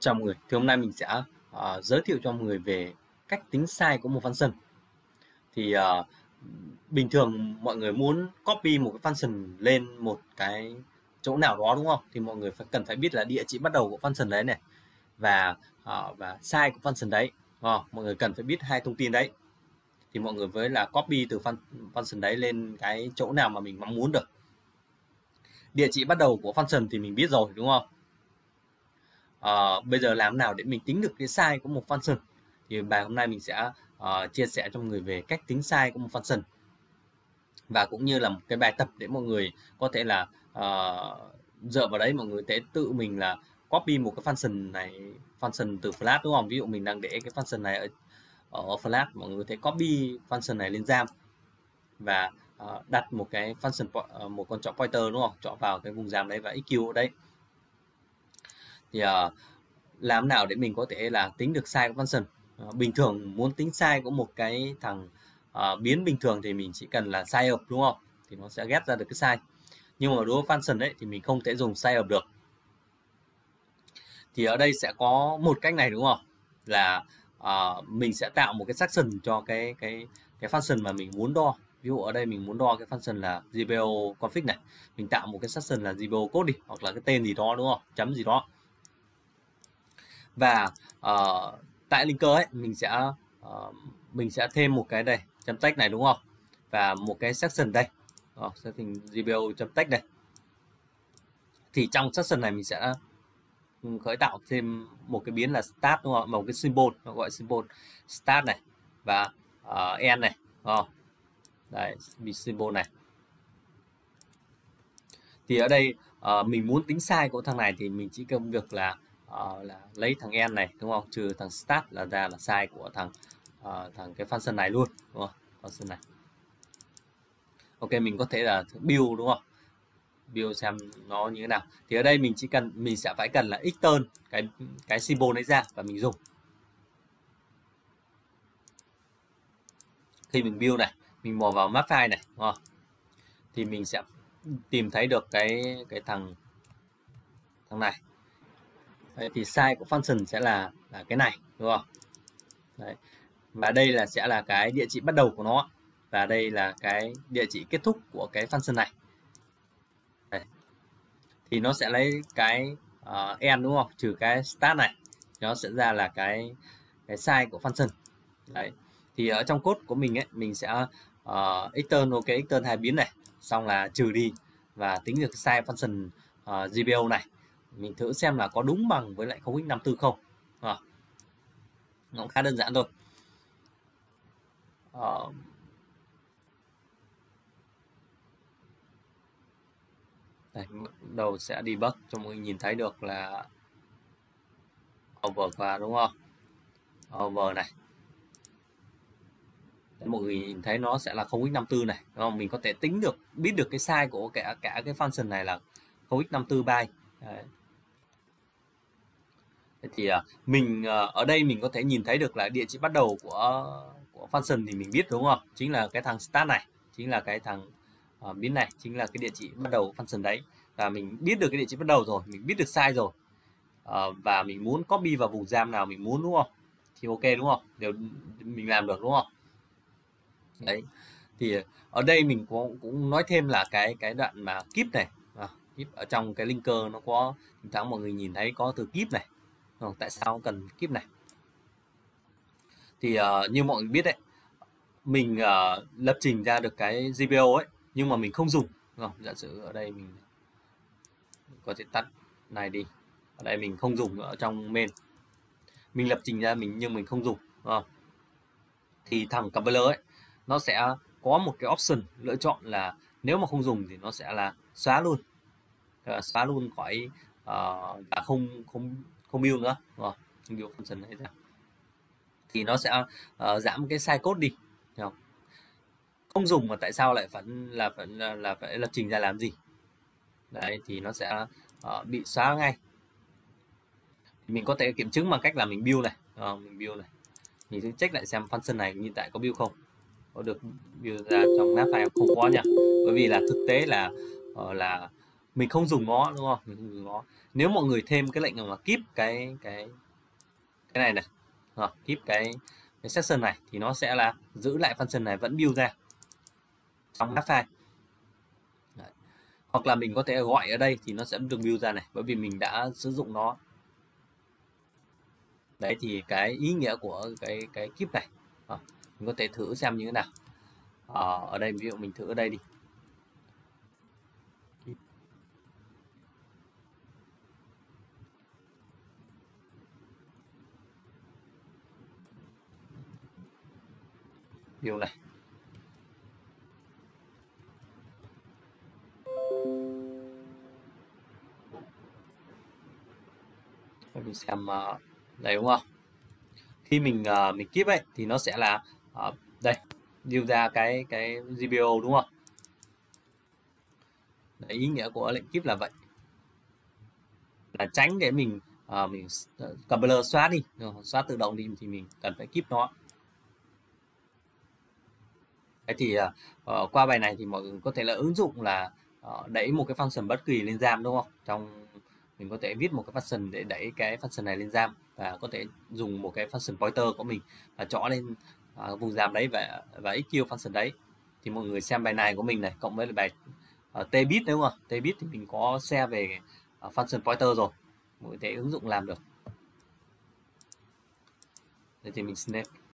Chào mọi người, thì hôm nay mình sẽ uh, giới thiệu cho mọi người về cách tính sai của một function. Thì uh, bình thường mọi người muốn copy một cái function lên một cái chỗ nào đó đúng không? Thì mọi người phải cần phải biết là địa chỉ bắt đầu của function đấy này và uh, và size của function đấy. Uh, mọi người cần phải biết hai thông tin đấy. Thì mọi người với là copy từ fun, function đấy lên cái chỗ nào mà mình mong muốn được. Địa chỉ bắt đầu của function thì mình biết rồi đúng không? Uh, bây giờ làm nào để mình tính được cái size của một function thì bài hôm nay mình sẽ uh, chia sẻ cho mọi người về cách tính size của một function và cũng như là một cái bài tập để mọi người có thể là uh, dựa vào đấy mọi người sẽ tự mình là copy một cái function này function từ flash đúng không? Ví dụ mình đang để cái function này ở, ở flash mọi người sẽ thể copy function này lên giam và uh, đặt một cái function một con chọn pointer đúng không? Chọn vào cái vùng giam đấy và execute ở đấy thì uh, làm nào để mình có thể là tính được sai của function uh, ờ, bình thường muốn tính sai của một cái thằng uh, biến bình thường thì mình chỉ cần là sai hợp đúng không? Thì nó sẽ ghép ra được cái sai. Nhưng mà đối với function đấy thì mình không thể dùng sai hợp được. Thì ở đây sẽ có một cách này đúng không? Là uh, mình sẽ tạo một cái section cho cái cái cái function mà mình muốn đo. Ví dụ ở đây mình muốn đo cái function là GPO config này. Mình tạo một cái section là GPO code đi hoặc là cái tên gì đó đúng không? Chấm gì đó và uh, tại linker ấy mình sẽ uh, mình sẽ thêm một cái đây chấm tách này đúng không? Và một cái section đây. Ờ, uh, setting GPO chấm tách đây. Thì trong section này mình sẽ khởi tạo thêm một cái biến là start đúng không một cái symbol nó gọi symbol start này và uh, end này oh. đây bị symbol này. Thì ở đây uh, mình muốn tính sai của thằng này thì mình chỉ cần việc là uh, là lấy thằng n này đúng không? Trừ thằng start là ra là sai của thằng uh, thằng cái function này luôn đúng không? Function này. Ok mình có thể là build đúng không? Build xem nó như thế nào. Thì ở đây mình chỉ cần mình sẽ phải cần là extern cái cái symbol đấy ra và mình dùng. Khi mình build này mình mò vào map file này đúng không? thì mình sẽ tìm thấy được cái cái thằng thằng này. Đấy, thì size của function sẽ là là cái này đúng không Đấy. và đây là sẽ là cái địa chỉ bắt đầu của nó và đây là cái địa chỉ kết thúc của cái function này Đấy. thì nó sẽ lấy cái uh, end đúng không trừ cái start này nó sẽ ra là cái cái size của function Đấy. thì ở trong code của mình ấy mình sẽ ờ, uh, external cái external hai biến này xong là trừ đi và tính được size function ờ, uh, GPO này mình thử xem là có đúng bằng với lại 0x54 không. À, nó cũng khá đơn giản thôi. À, đây, đầu sẽ debug cho mọi người nhìn thấy được là over qua đúng không? Over này. Để mọi người nhìn thấy nó sẽ là 0x54 này. Đúng không? mình có thể tính được biết được cái size của cả cả cái function này là 0x54 byte. Thì uh, mình uh, ở đây mình có thể nhìn thấy được là địa chỉ bắt đầu của của function thì mình biết đúng không? Chính là cái thằng start này chính là cái thằng à, uh, biến này chính là cái địa chỉ bắt đầu function đấy. Và mình biết được cái địa chỉ bắt đầu rồi mình biết được size rồi. Uh, và mình muốn copy vào vùng giam nào mình muốn đúng không? Thì ok đúng không? Đều mình làm được đúng không? Đấy thì ở đây mình cũng cũng nói thêm là cái cái đoạn mà keep này. À, keep ở trong cái linker nó có thỉnh thoảng mọi người nhìn thấy có từ keep này không, tại sao cần kíp này? Thì uh, như mọi người biết đấy mình uh, lập trình ra được cái GPO ấy nhưng mà mình không dùng. Không? giả sử ở đây mình có thể tắt này đi. Ở đây mình không dùng ở trong main. Mình lập trình ra mình nhưng mình không dùng không? thì thằng compiler ấy nó sẽ có một cái option lựa chọn là nếu mà không dùng thì nó sẽ là xóa luôn. Xóa luôn khỏi uh, và không không không build nữa. Rồi không? Build function này ra thì nó sẽ uh, giảm cái sai code đi. Không? không dùng mà tại sao lại phải là phải là, là phải lập trình ra làm gì? Đấy thì nó sẽ uh, bị xóa ngay. Mình có thể kiểm chứng bằng cách là mình build này. Uh, mình build này. Mình sẽ check lại xem function này hiện tại có build không. Có được build ra trong nắp file không có nhỉ? bởi vì là thực tế là uh, là mình không dùng nó đúng không? Mình không dùng nó nếu mọi người thêm cái lệnh mà keep cái cái cái này này à, keep cái cái section này thì nó sẽ là giữ lại function này vẫn build ra. Trong các file. Đấy. hoặc là mình có thể gọi ở đây thì nó sẽ được build ra này bởi vì mình đã sử dụng nó. Đấy thì cái ý nghĩa của cái cái keep này. À, mình có thể thử xem như thế nào. À, ở đây ví dụ mình thử ở đây đi điều này mình xem uh, đúng không? Khi mình uh, mình kíp ấy thì nó sẽ là uh, đây điều ra cái cái GPO đúng không? Đấy, ý nghĩa của lệnh kíp là vậy. Là tránh để mình uh, mình compiler xóa đi. Xóa tự động đi thì mình cần phải kíp nó. Thế thì uh, qua bài này thì mọi người có thể là ứng dụng là uh, đẩy một cái function bất kỳ lên giam đúng không? Trong mình có thể viết một cái function để đẩy cái function này lên giam và có thể dùng một cái function pointer của mình và chọn lên uh, vùng giam đấy và và execute function đấy. Thì mọi người xem bài này của mình này cộng với bài uh, tbit đúng không? tbit thì mình có share về uh, function pointer rồi. Mọi người thể ứng dụng làm được. Đây thì mình snap